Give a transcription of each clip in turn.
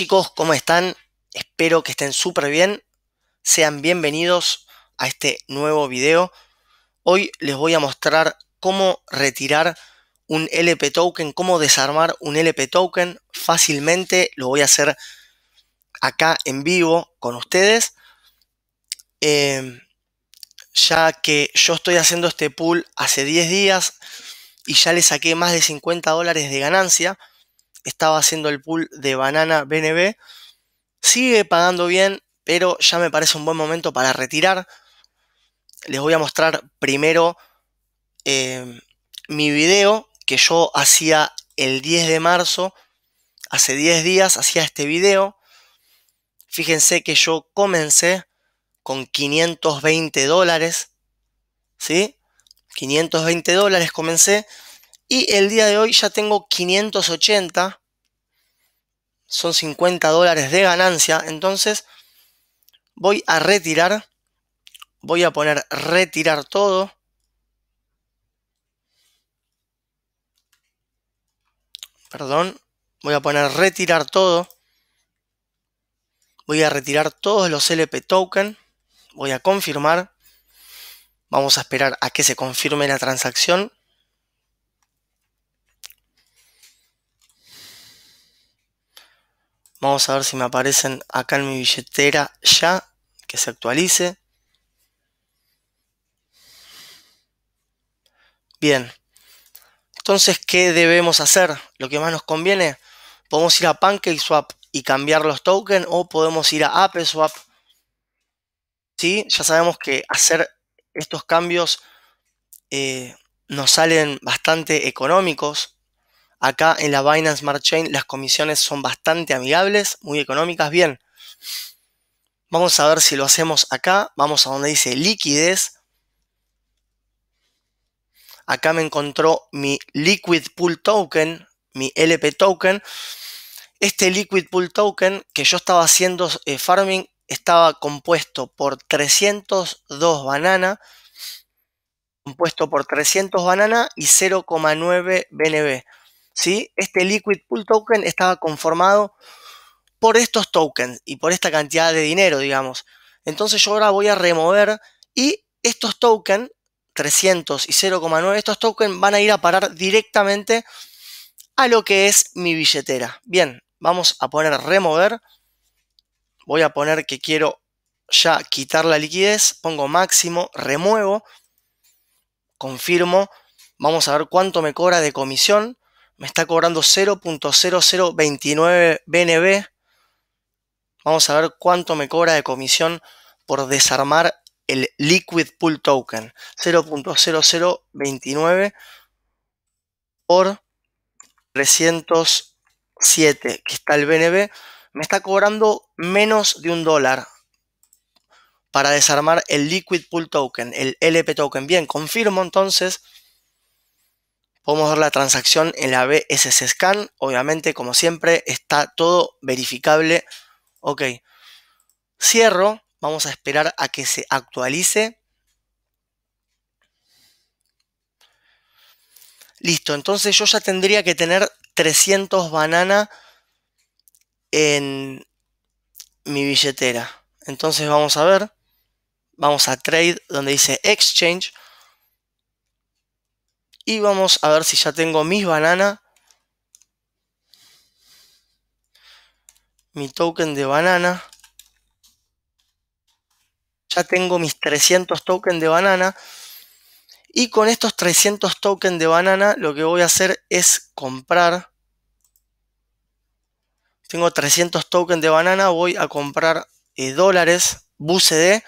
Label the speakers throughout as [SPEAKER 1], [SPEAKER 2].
[SPEAKER 1] chicos, ¿cómo están? Espero que estén súper bien. Sean bienvenidos a este nuevo video. Hoy les voy a mostrar cómo retirar un LP token, cómo desarmar un LP token fácilmente. Lo voy a hacer acá en vivo con ustedes. Em, ya que yo estoy haciendo este pool hace 10 días y ya le saqué más de 50 dólares de ganancia estaba haciendo el pool de Banana BNB. Sigue pagando bien, pero ya me parece un buen momento para retirar. Les voy a mostrar primero eh, mi video que yo hacía el 10 de marzo. Hace 10 días hacía este video. Fíjense que yo comencé con 520 dólares. ¿Sí? 520 dólares comencé. Y el día de hoy ya tengo 580. Son 50 dólares de ganancia. Entonces voy a retirar. Voy a poner retirar todo. Perdón. Voy a poner retirar todo. Voy a retirar todos los LP token. Voy a confirmar. Vamos a esperar a que se confirme la transacción. Vamos a ver si me aparecen acá en mi billetera ya, que se actualice. Bien. Entonces, ¿qué debemos hacer? Lo que más nos conviene. Podemos ir a PancakeSwap y cambiar los tokens o podemos ir a AppSwap. ¿Sí? Ya sabemos que hacer estos cambios eh, nos salen bastante económicos. Acá en la Binance Smart Chain las comisiones son bastante amigables, muy económicas. Bien, vamos a ver si lo hacemos acá. Vamos a donde dice liquidez. Acá me encontró mi Liquid Pool Token, mi LP Token. Este Liquid Pool Token que yo estaba haciendo eh, farming estaba compuesto por 302 banana, compuesto por 300 banana y 0,9 BNB. Este Liquid Pool Token estaba conformado por estos tokens y por esta cantidad de dinero, digamos. Entonces yo ahora voy a remover y estos tokens, 300 y 0,9, estos tokens van a ir a parar directamente a lo que es mi billetera. Bien, vamos a poner remover. Voy a poner que quiero ya quitar la liquidez. Pongo máximo, remuevo. Confirmo. Vamos a ver cuánto me cobra de comisión me está cobrando 0.0029 BNB. Vamos a ver cuánto me cobra de comisión por desarmar el Liquid Pool Token. 0.0029 por 307 que está el BNB. Me está cobrando menos de un dólar para desarmar el Liquid Pool Token, el LP Token. Bien, confirmo entonces Podemos ver la transacción en la BSC Scan. Obviamente, como siempre, está todo verificable. Ok. Cierro. Vamos a esperar a que se actualice. Listo. Entonces yo ya tendría que tener 300 banana en mi billetera. Entonces vamos a ver. Vamos a trade donde dice exchange. Y vamos a ver si ya tengo mis bananas. Mi token de banana. Ya tengo mis 300 tokens de banana. Y con estos 300 tokens de banana lo que voy a hacer es comprar. Tengo 300 tokens de banana. Voy a comprar eh, dólares BUSD.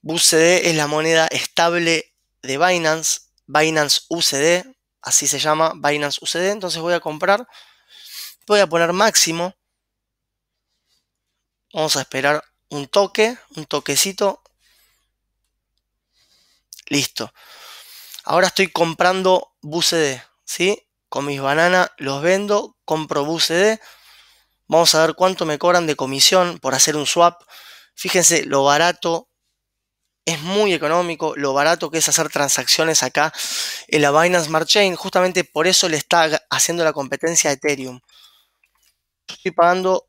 [SPEAKER 1] BUSD es la moneda estable de Binance. Binance UCD, así se llama, Binance UCD. Entonces voy a comprar, voy a poner máximo. Vamos a esperar un toque, un toquecito. Listo. Ahora estoy comprando BUCD, ¿sí? Con mis bananas los vendo, compro BUCD. Vamos a ver cuánto me cobran de comisión por hacer un swap. Fíjense lo barato es muy económico, lo barato que es hacer transacciones acá en la Binance Smart Chain. Justamente por eso le está haciendo la competencia a Ethereum. estoy pagando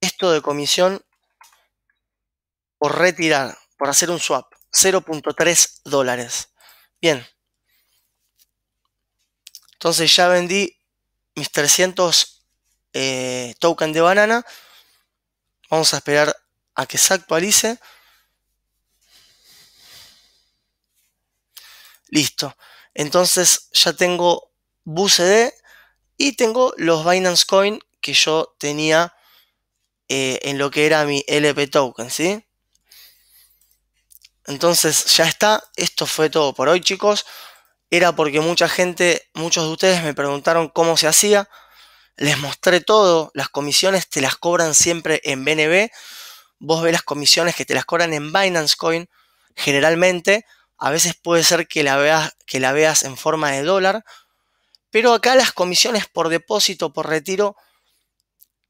[SPEAKER 1] esto de comisión por retirar, por hacer un swap. 0.3 dólares. Bien. Entonces ya vendí mis 300 eh, tokens de banana. Vamos a esperar a que se actualice. Listo. Entonces ya tengo BUSD y tengo los Binance Coin que yo tenía eh, en lo que era mi LP token, ¿sí? Entonces ya está, esto fue todo por hoy chicos. Era porque mucha gente, muchos de ustedes me preguntaron cómo se hacía. Les mostré todo, las comisiones te las cobran siempre en BNB. Vos ves las comisiones que te las cobran en Binance Coin generalmente. A veces puede ser que la veas, que la veas en forma de dólar. Pero acá las comisiones por depósito, por retiro,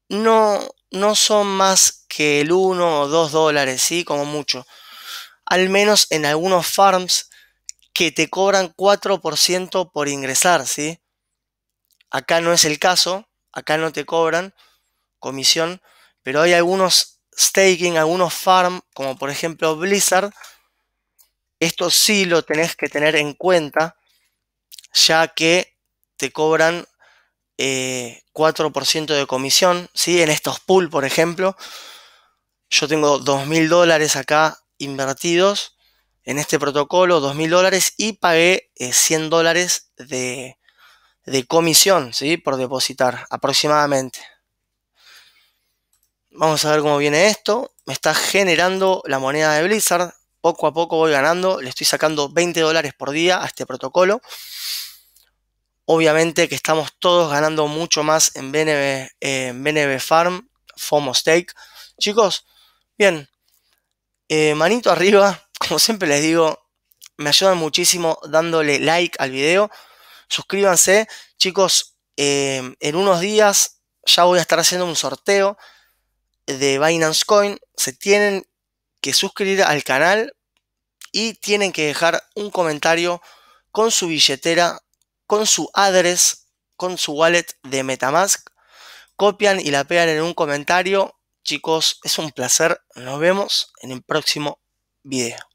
[SPEAKER 1] no, no son más que el 1 o 2 dólares, ¿sí? Como mucho. Al menos en algunos farms que te cobran 4% por ingresar, ¿sí? Acá no es el caso, acá no te cobran comisión, pero hay algunos staking, algunos farm, como por ejemplo Blizzard, esto sí lo tenés que tener en cuenta, ya que te cobran 4% eh, de comisión, ¿sí? En estos pool, por ejemplo, yo tengo 2.000 dólares acá invertidos en este protocolo, 2.000 dólares, y pagué 100 eh, dólares de, de comisión, ¿sí? Por depositar, aproximadamente. Vamos a ver cómo viene esto. Me está generando la moneda de Blizzard. Poco a poco voy ganando. Le estoy sacando 20 dólares por día a este protocolo. Obviamente que estamos todos ganando mucho más en BNB, Farm, FOMO Stake. Chicos, bien, eh, manito arriba, como siempre les digo, me ayudan muchísimo dándole like al video. Suscríbanse, chicos, eh, en unos días ya voy a estar haciendo un sorteo de Binance Coin. Se tienen que suscribir al canal y tienen que dejar un comentario con su billetera con su address, con su wallet de Metamask. Copian y la pegan en un comentario. Chicos, es un placer. Nos vemos en el próximo video.